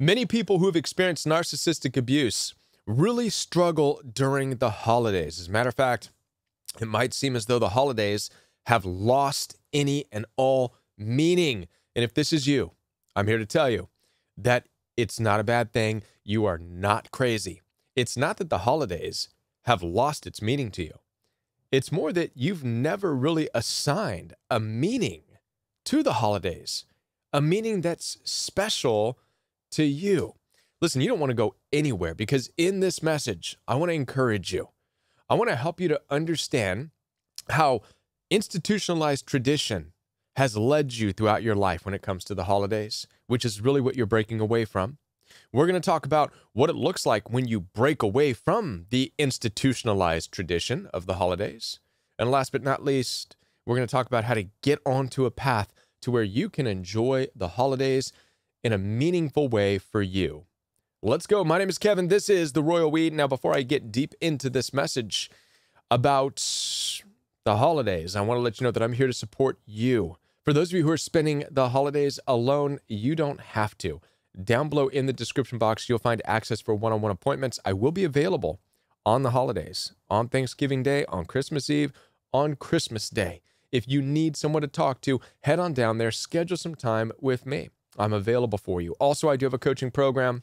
Many people who have experienced narcissistic abuse really struggle during the holidays. As a matter of fact, it might seem as though the holidays have lost any and all meaning. And if this is you, I'm here to tell you that it's not a bad thing. You are not crazy. It's not that the holidays have lost its meaning to you. It's more that you've never really assigned a meaning to the holidays, a meaning that's special to you. Listen, you don't want to go anywhere because in this message, I want to encourage you. I want to help you to understand how institutionalized tradition has led you throughout your life when it comes to the holidays, which is really what you're breaking away from. We're going to talk about what it looks like when you break away from the institutionalized tradition of the holidays. And last but not least, we're going to talk about how to get onto a path to where you can enjoy the holidays in a meaningful way for you. Let's go. My name is Kevin. This is the Royal We. Now, before I get deep into this message about the holidays, I want to let you know that I'm here to support you. For those of you who are spending the holidays alone, you don't have to. Down below in the description box, you'll find access for one on one appointments. I will be available on the holidays, on Thanksgiving Day, on Christmas Eve, on Christmas Day. If you need someone to talk to, head on down there, schedule some time with me. I'm available for you. Also, I do have a coaching program.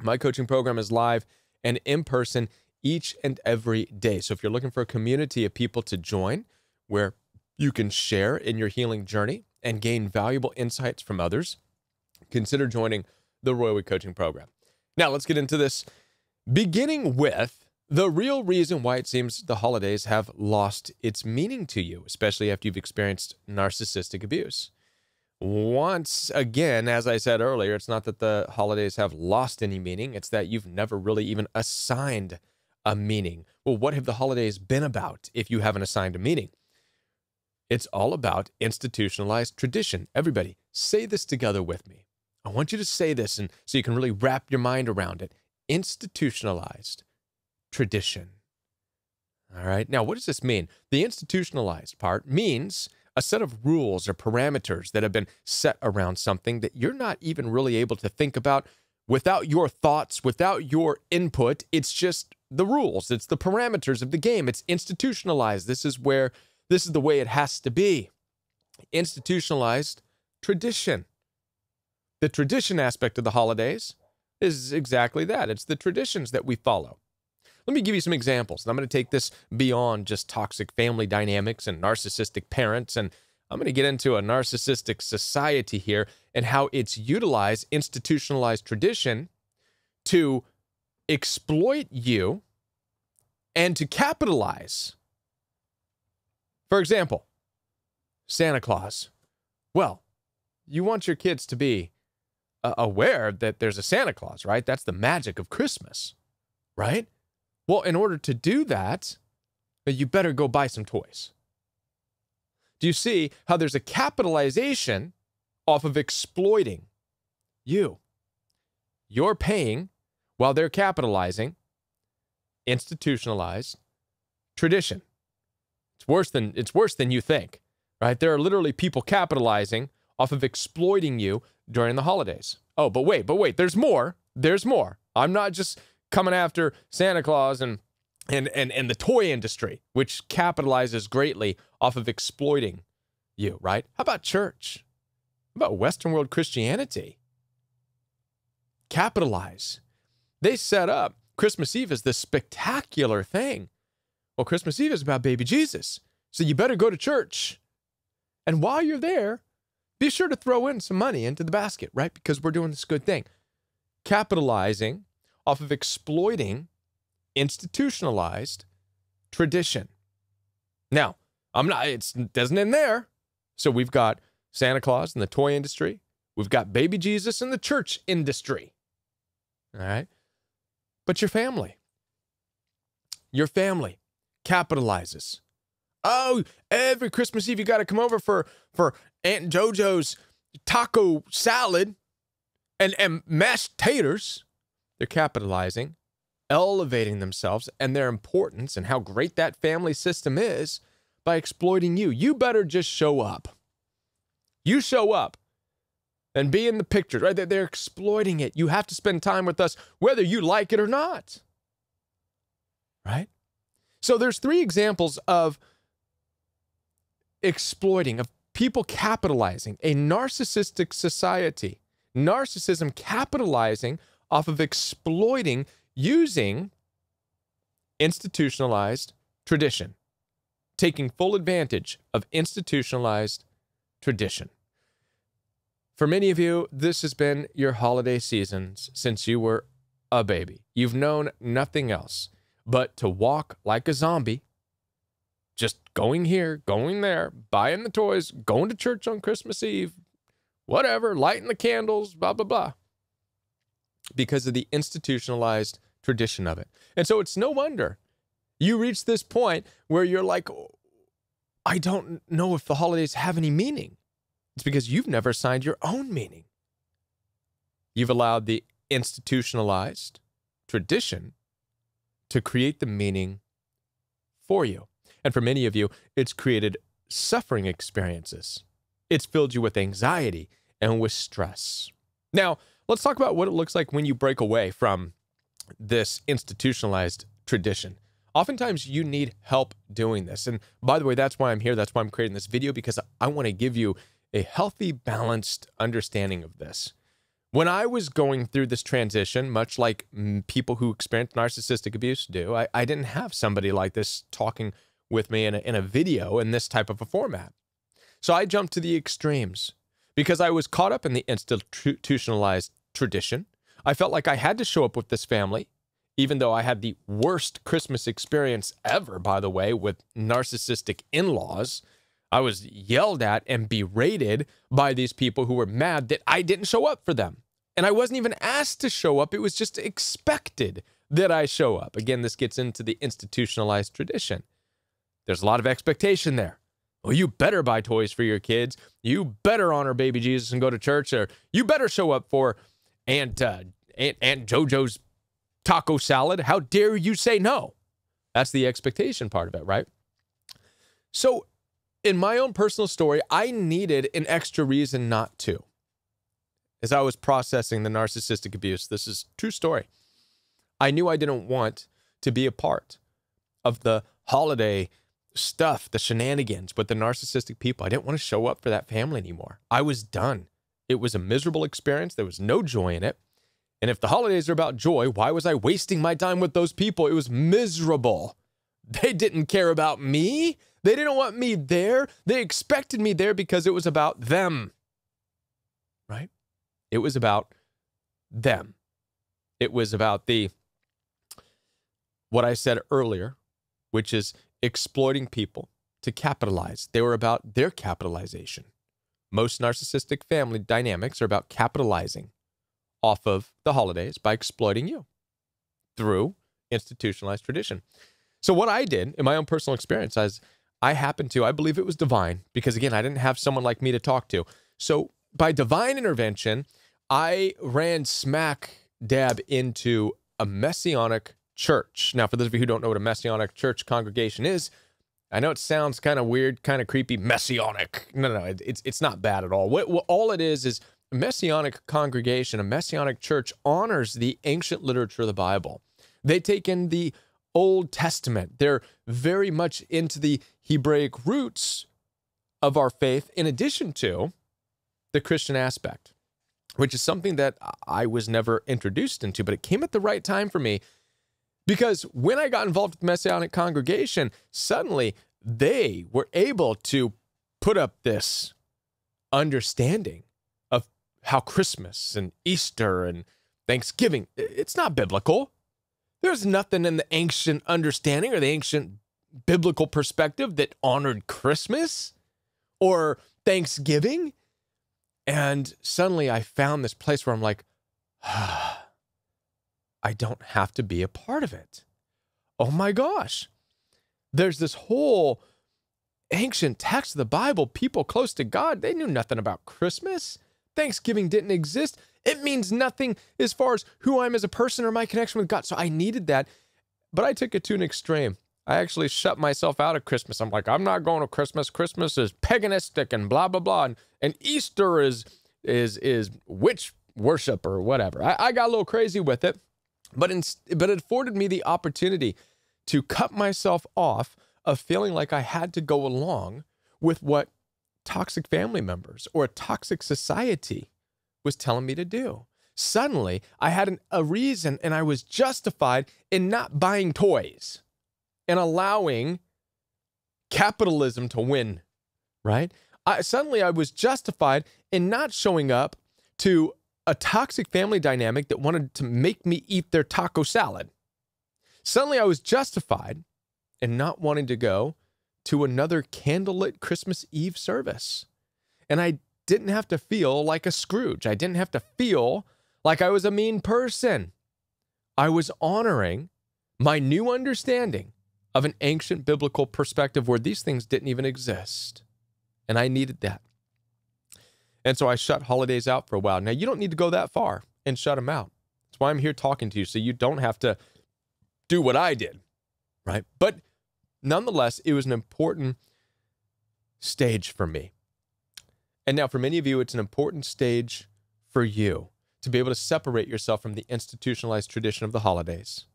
My coaching program is live and in person each and every day. So if you're looking for a community of people to join where you can share in your healing journey and gain valuable insights from others, consider joining the Royal We Coaching Program. Now, let's get into this, beginning with the real reason why it seems the holidays have lost its meaning to you, especially after you've experienced narcissistic abuse. Once again, as I said earlier, it's not that the holidays have lost any meaning, it's that you've never really even assigned a meaning. Well, what have the holidays been about if you haven't assigned a meaning? It's all about institutionalized tradition. Everybody, say this together with me. I want you to say this and so you can really wrap your mind around it. Institutionalized tradition. All right. Now, what does this mean? The institutionalized part means a set of rules or parameters that have been set around something that you're not even really able to think about without your thoughts, without your input. It's just the rules, it's the parameters of the game. It's institutionalized. This is where, this is the way it has to be. Institutionalized tradition. The tradition aspect of the holidays is exactly that it's the traditions that we follow. Let me give you some examples. And I'm going to take this beyond just toxic family dynamics and narcissistic parents. And I'm going to get into a narcissistic society here and how it's utilized institutionalized tradition to exploit you and to capitalize. For example, Santa Claus. Well, you want your kids to be uh, aware that there's a Santa Claus, right? That's the magic of Christmas, right? Well, in order to do that, you better go buy some toys. Do you see how there's a capitalization off of exploiting you? You're paying while they're capitalizing, institutionalized tradition. It's worse than it's worse than you think, right? There are literally people capitalizing off of exploiting you during the holidays. Oh, but wait, but wait, there's more. There's more. I'm not just coming after Santa Claus and and and and the toy industry, which capitalizes greatly off of exploiting you, right? How about church? How about Western world Christianity? Capitalize. They set up Christmas Eve as this spectacular thing. Well, Christmas Eve is about baby Jesus. So you better go to church. And while you're there, be sure to throw in some money into the basket, right? Because we're doing this good thing. Capitalizing off of exploiting institutionalized tradition. Now, I'm not, it doesn't end there. So we've got Santa Claus in the toy industry, we've got baby Jesus in the church industry. All right. But your family, your family capitalizes. Oh, every Christmas Eve you got to come over for for Aunt JoJo's taco salad and and mashed taters. They're capitalizing, elevating themselves and their importance and how great that family system is by exploiting you. You better just show up. You show up. and be in the pictures, right? They're exploiting it. You have to spend time with us whether you like it or not. Right? So there's three examples of exploiting, of people capitalizing, a narcissistic society. Narcissism capitalizing off of exploiting using institutionalized tradition, taking full advantage of institutionalized tradition. For many of you, this has been your holiday seasons since you were a baby. You've known nothing else but to walk like a zombie, just going here, going there, buying the toys, going to church on Christmas Eve, whatever, lighting the candles, blah, blah, blah, because of the institutionalized tradition of it. And so it's no wonder you reach this point where you're like, I don't know if the holidays have any meaning. It's because you've never signed your own meaning. You've allowed the institutionalized tradition to create the meaning for you. And for many of you, it's created suffering experiences. It's filled you with anxiety and with stress. Now, let's talk about what it looks like when you break away from this institutionalized tradition. Oftentimes, you need help doing this. And by the way, that's why I'm here. That's why I'm creating this video because I want to give you a healthy, balanced understanding of this. When I was going through this transition, much like people who experience narcissistic abuse do, I, I didn't have somebody like this talking with me in a, in a video in this type of a format. So I jumped to the extremes because I was caught up in the institutionalized tradition. I felt like I had to show up with this family, even though I had the worst Christmas experience ever, by the way, with narcissistic in laws. I was yelled at and berated by these people who were mad that I didn't show up for them. And I wasn't even asked to show up, it was just expected that I show up. Again, this gets into the institutionalized tradition. There's a lot of expectation there. Well, you better buy toys for your kids. You better honor baby Jesus and go to church, or you better show up for Aunt uh, Aunt, Aunt JoJo's taco salad. How dare you say no? That's the expectation part of it, right? So in my own personal story, I needed an extra reason not to. As I was processing the narcissistic abuse, this is true story. I knew I didn't want to be a part of the holiday stuff, the shenanigans with the narcissistic people. I didn't want to show up for that family anymore. I was done. It was a miserable experience. There was no joy in it. And if the holidays are about joy, why was I wasting my time with those people? It was miserable. They didn't care about me. They didn't want me there. They expected me there because it was about them. Right? It was about them. It was about the, what I said earlier, which is exploiting people to capitalize. They were about their capitalization. Most narcissistic family dynamics are about capitalizing off of the holidays by exploiting you through institutionalized tradition. So, what I did in my own personal experience is I happened to, I believe it was divine, because again, I didn't have someone like me to talk to. So by divine intervention, I ran smack dab into a messianic church. Now, for those of you who don't know what a messianic church congregation is, I know it sounds kind of weird, kind of creepy, messianic. No, no, no, it's it's not bad at all. What, what, all it is is a messianic congregation, a messianic church honors the ancient literature of the Bible. They take in the Old Testament. They're very much into the Hebraic roots of our faith, in addition to the Christian aspect, which is something that I was never introduced into, but it came at the right time for me because when I got involved with the Messianic congregation, suddenly they were able to put up this understanding of how Christmas and Easter and Thanksgiving, it's not biblical. There's nothing in the ancient understanding or the ancient biblical perspective that honored Christmas or Thanksgiving. And suddenly I found this place where I'm like, ah, I don't have to be a part of it. Oh my gosh. There's this whole ancient text of the Bible, people close to God, they knew nothing about Christmas. Thanksgiving didn't exist. It means nothing as far as who I am as a person or my connection with God. So I needed that. But I took it to an extreme. I actually shut myself out of Christmas. I'm like, I'm not going to Christmas. Christmas is paganistic and blah, blah, blah. And, and Easter is is is witch worship or whatever. I, I got a little crazy with it, but in, but it afforded me the opportunity to cut myself off of feeling like I had to go along with what toxic family members or a toxic society was telling me to do. Suddenly, I had an, a reason and I was justified in not buying toys and allowing capitalism to win, right? I, suddenly, I was justified in not showing up to a toxic family dynamic that wanted to make me eat their taco salad. Suddenly, I was justified in not wanting to go to another candlelit Christmas Eve service. And I didn't have to feel like a Scrooge. I didn't have to feel like I was a mean person. I was honoring my new understanding of an ancient biblical perspective where these things didn't even exist. And I needed that. And so I shut holidays out for a while. Now, you don't need to go that far and shut them out. That's why I'm here talking to you, so you don't have to do what I did, right? But nonetheless, it was an important stage for me. And now, for many of you, it's an important stage for you to be able to separate yourself from the institutionalized tradition of the holidays.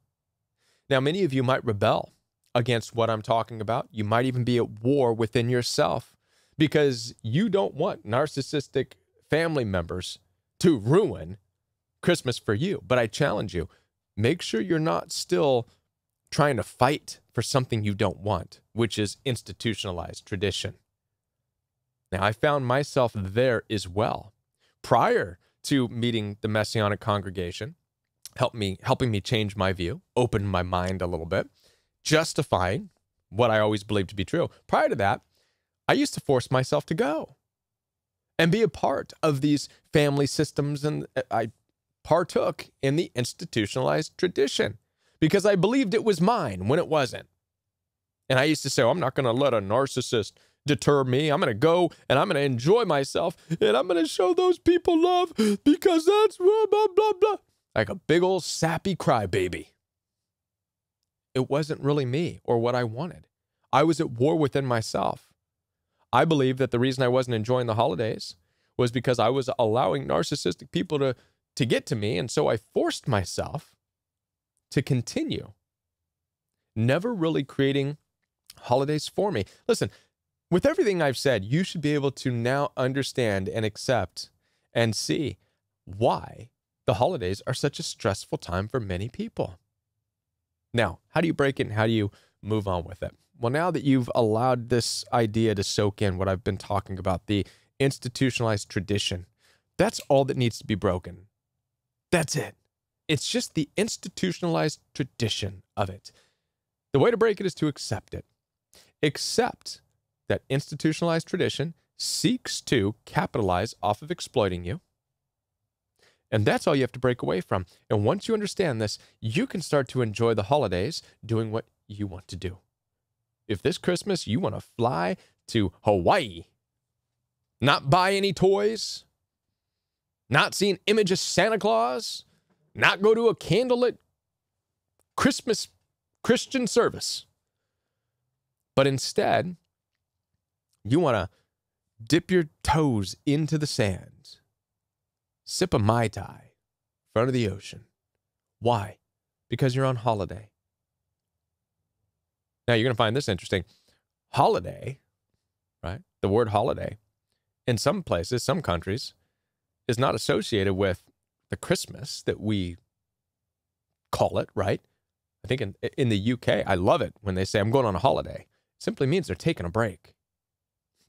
Now, many of you might rebel against what I'm talking about. You might even be at war within yourself because you don't want narcissistic family members to ruin Christmas for you. But I challenge you make sure you're not still trying to fight for something you don't want, which is institutionalized tradition. Now, I found myself there as well. Prior to meeting the Messianic congregation, helped me helping me change my view, open my mind a little bit, justifying what I always believed to be true. Prior to that, I used to force myself to go and be a part of these family systems and uh, I partook in the institutionalized tradition because I believed it was mine when it wasn't. And I used to say, oh, I'm not going to let a narcissist deter me. I'm going to go and I'm going to enjoy myself and I'm going to show those people love because that's blah, blah, blah, blah. Like a big old sappy crybaby. It wasn't really me or what I wanted. I was at war within myself. I believe that the reason I wasn't enjoying the holidays was because I was allowing narcissistic people to, to get to me. And so I forced myself to continue, never really creating holidays for me. Listen, with everything I've said, you should be able to now understand and accept and see why the holidays are such a stressful time for many people. Now, how do you break it and how do you move on with it? Well, now that you've allowed this idea to soak in, what I've been talking about, the institutionalized tradition, that's all that needs to be broken. That's it. It's just the institutionalized tradition of it. The way to break it is to accept it. Accept that institutionalized tradition seeks to capitalize off of exploiting you. And that's all you have to break away from. And once you understand this, you can start to enjoy the holidays doing what you want to do. If this Christmas you want to fly to Hawaii, not buy any toys, not see an image of Santa Claus, not go to a candlelit Christmas Christian service, but instead you want to dip your toes into the sand, sip a Mai Tai in front of the ocean. Why? Because you're on holiday. Now, you're going to find this interesting. Holiday, right? The word holiday, in some places, some countries, is not associated with the Christmas that we call it, right? I think in, in the UK, I love it when they say, I'm going on a holiday. It simply means they're taking a break.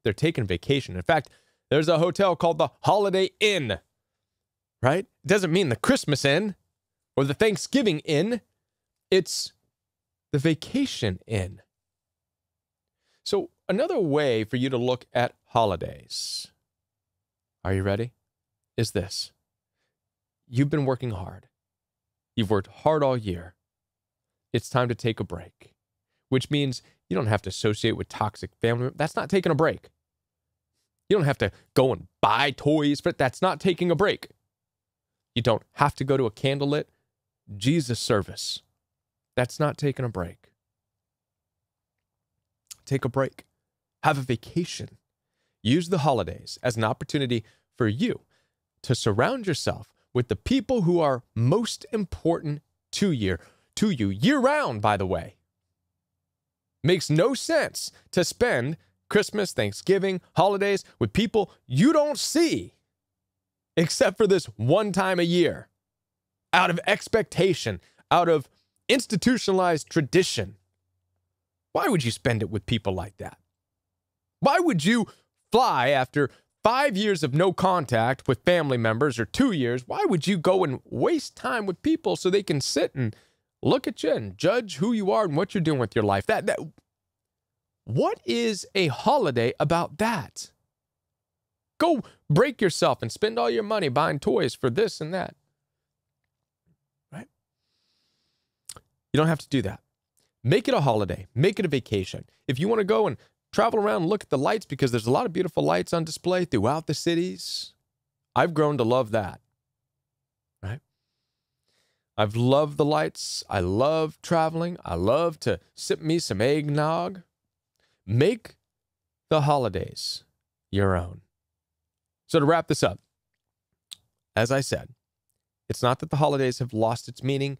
They're taking vacation. In fact, there's a hotel called the Holiday Inn, right? It doesn't mean the Christmas Inn or the Thanksgiving Inn, it's the Vacation Inn. So, another way for you to look at holidays, are you ready? Is this you've been working hard. You've worked hard all year. It's time to take a break, which means you don't have to associate with toxic family. That's not taking a break. You don't have to go and buy toys, but that's not taking a break. You don't have to go to a candlelit Jesus service. That's not taking a break. Take a break. Have a vacation. Use the holidays as an opportunity for you to surround yourself with the people who are most important to you, to you year round, by the way. Makes no sense to spend Christmas, Thanksgiving, holidays with people you don't see except for this one time a year out of expectation, out of institutionalized tradition. Why would you spend it with people like that? Why would you fly after five years of no contact with family members or two years? Why would you go and waste time with people so they can sit and look at you and judge who you are and what you're doing with your life? That that what is a holiday about that? Go break yourself and spend all your money buying toys for this and that. You don't have to do that. Make it a holiday, make it a vacation. If you want to go and travel around and look at the lights, because there's a lot of beautiful lights on display throughout the cities, I've grown to love that. Right? I've loved the lights. I love traveling. I love to sip me some eggnog. Make the holidays your own. So, to wrap this up, as I said, it's not that the holidays have lost its meaning,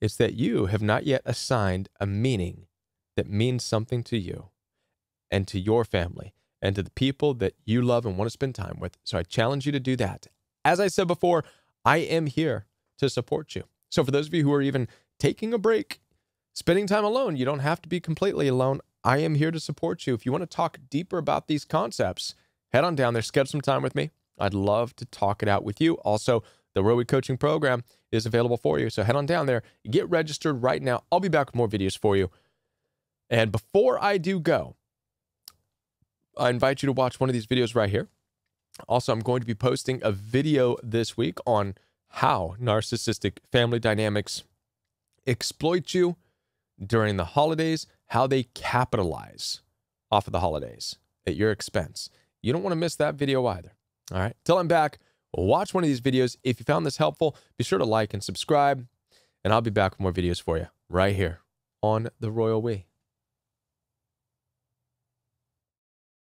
it's that you have not yet assigned a meaning that means something to you and to your family and to the people that you love and want to spend time with. So, I challenge you to do that. As I said before, I am here to support you. So, for those of you who are even taking a break, spending time alone, you don't have to be completely alone. I am here to support you. If you want to talk deeper about these concepts, head on down there, schedule some time with me. I'd love to talk it out with you. Also, the Roe Coaching Program is available for you. So head on down there, get registered right now. I'll be back with more videos for you. And before I do go, I invite you to watch one of these videos right here. Also, I'm going to be posting a video this week on how narcissistic family dynamics exploit you during the holidays, how they capitalize off of the holidays at your expense. You don't want to miss that video either. All right. Till I'm back, watch one of these videos. If you found this helpful, be sure to like and subscribe, and I'll be back with more videos for you right here on The Royal We.